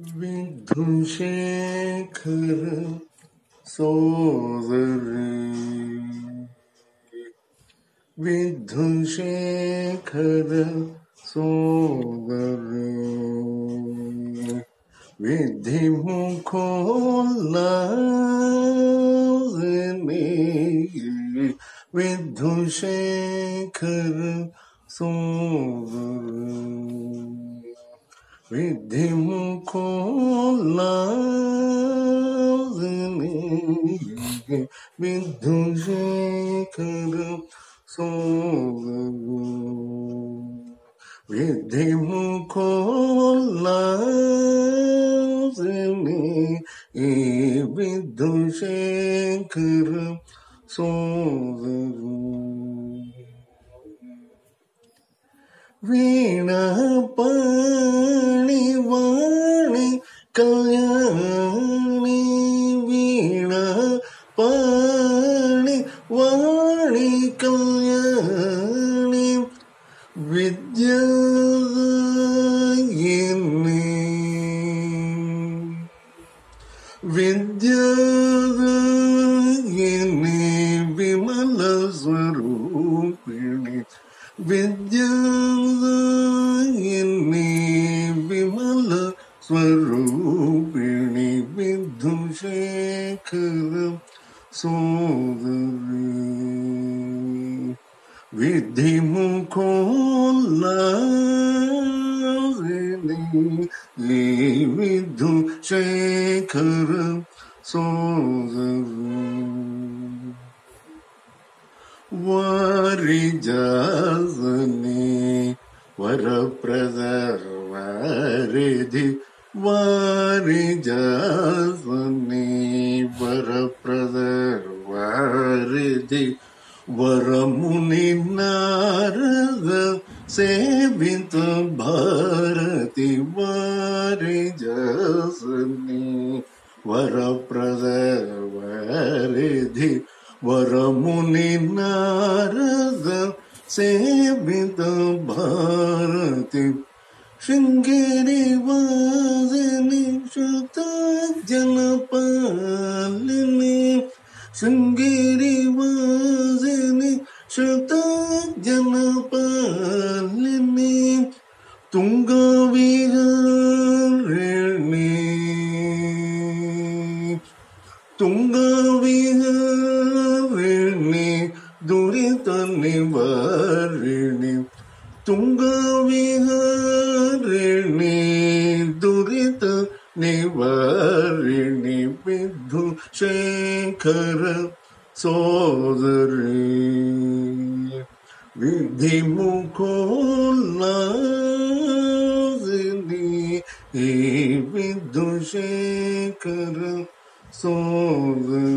विधुशेखर सोदरी। विधुशेखर सोदरी। विधि मुखोल्लासिनी विधुशेखर सोदरी। विधि मुको लाजने विधु शेखर सोगो विधि मुको लाजने विधु शेखर सोगो वीणा पा കയാമി വീണ പാണി വാണി കല്യാണി വിദ്യ വിദ്യ വിമല സ്വരൂപിണി. വിദ്യ വിമല स्वरूपिणी विधुशेखर सोदरी। विधि मुखोल्लासिनी विधुशेखर सोदरी। वारिजासने वरप्रदर्वारिधि वारिजासने वरप्रदर्वारिधि वरमुनि नारद सेवित भारति वारिजासने वरप्रदर्वारिधि वरमुनि नारद सेवित भारति शृङ्गेरि वासिनि श्रुत जनपालिनि। शृङ्गेरि वासिनि श्रुत जनपालिनि। तुङ्गविहारिणि तुङ्गविहारिणि दुरित निवारिणि तुङ्गविहारिणि दुरित निवारिणि विधुशेखर सोदरी विधिमुखोल्लासिनी विधुशेखर सोदरी।